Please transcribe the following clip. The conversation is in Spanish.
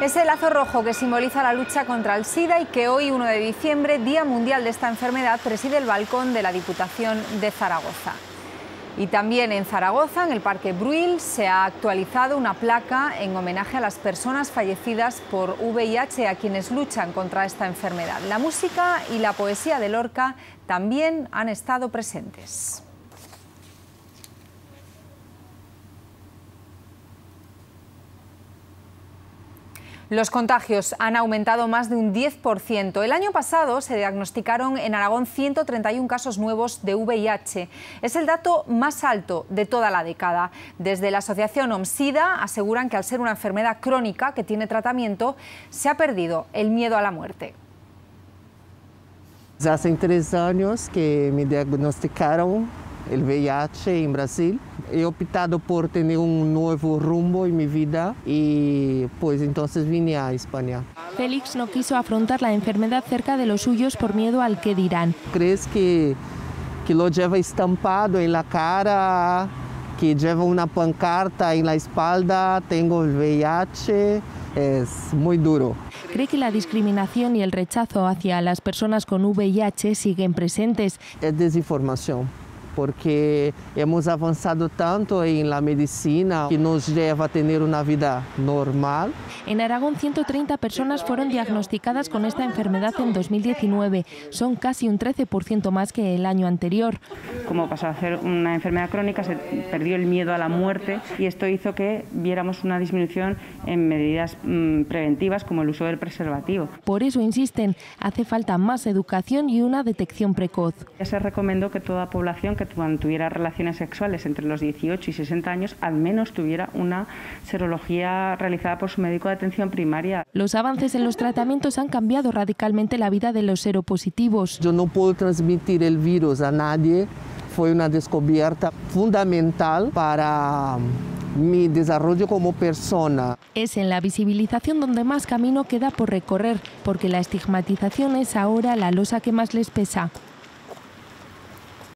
Es el lazo rojo que simboliza la lucha contra el SIDA y que hoy, 1 de diciembre, Día Mundial de esta enfermedad, preside el balcón de la Diputación de Zaragoza. Y también en Zaragoza, en el Parque Bruil, se ha actualizado una placa en homenaje a las personas fallecidas por VIH, a quienes luchan contra esta enfermedad. La música y la poesía de Lorca también han estado presentes. Los contagios han aumentado más de un 10%. El año pasado se diagnosticaron en Aragón 131 casos nuevos de VIH. Es el dato más alto de toda la década. Desde la asociación OMSIDA aseguran que al ser una enfermedad crónica que tiene tratamiento, se ha perdido el miedo a la muerte. Hace tres años que me diagnosticaron el VIH en Brasil. He optado por tener un nuevo rumbo en mi vida y pues entonces vine a España. Félix no quiso afrontar la enfermedad cerca de los suyos por miedo al que dirán. ¿Crees que, que lo lleva estampado en la cara, que lleva una pancarta en la espalda, tengo el VIH? Es muy duro. Cree que la discriminación y el rechazo hacia las personas con VIH siguen presentes. Es desinformación porque hemos avanzado tanto en la medicina que nos lleva a tener una vida normal. En Aragón, 130 personas fueron diagnosticadas con esta enfermedad en 2019. Son casi un 13% más que el año anterior. Como pasó a ser una enfermedad crónica, se perdió el miedo a la muerte y esto hizo que viéramos una disminución en medidas mm, preventivas como el uso del preservativo. Por eso insisten, hace falta más educación y una detección precoz. Ya se recomendó que toda población que cuando tuviera relaciones sexuales entre los 18 y 60 años, al menos tuviera una serología realizada por su médico de atención primaria. Los avances en los tratamientos han cambiado radicalmente la vida de los seropositivos. Yo no puedo transmitir el virus a nadie. Fue una descubierta fundamental para mi desarrollo como persona. Es en la visibilización donde más camino queda por recorrer, porque la estigmatización es ahora la losa que más les pesa.